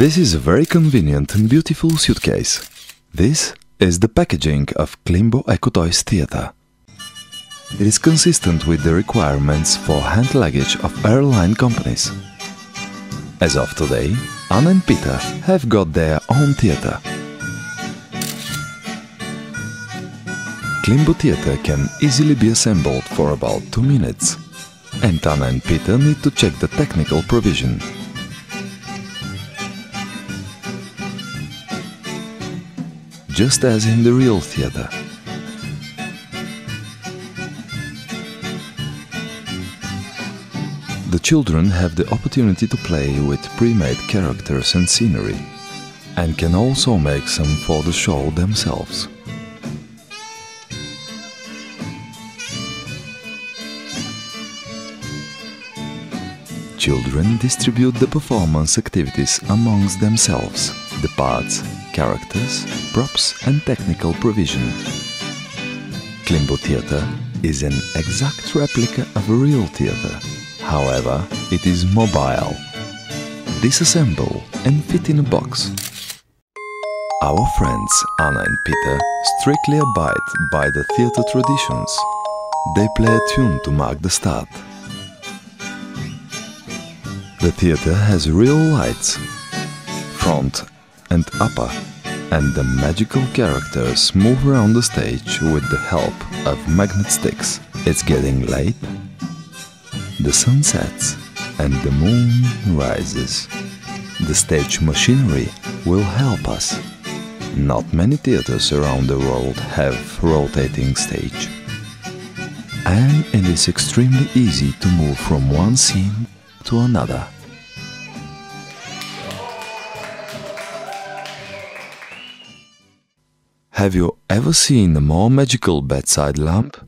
This is a very convenient and beautiful suitcase. This is the packaging of Klimbo Ecotoys Theatre. It is consistent with the requirements for hand luggage of airline companies. As of today, Anna and Peter have got their own theatre. Klimbo theatre can easily be assembled for about 2 minutes, and Anna and Peter need to check the technical provision. Just as in the real theatre. The children have the opportunity to play with pre-made characters and scenery, and can also make some for the show themselves. Children distribute the performance activities amongst themselves, the parts, characters, props and technical provision. Klimbo Theatre is an exact replica of a real theatre. However, it is mobile. Disassemble and fit in a box. Our friends Anna and Peter strictly abide by the theatre traditions. They play a tune to mark the start. The theatre has real lights, front and Appa, and the magical characters move around the stage with the help of magnet sticks. It's getting late, the sun sets and the moon rises. The stage machinery will help us. Not many theaters around the world have rotating stage. And it is extremely easy to move from one scene to another. Have you ever seen a more magical bedside lamp?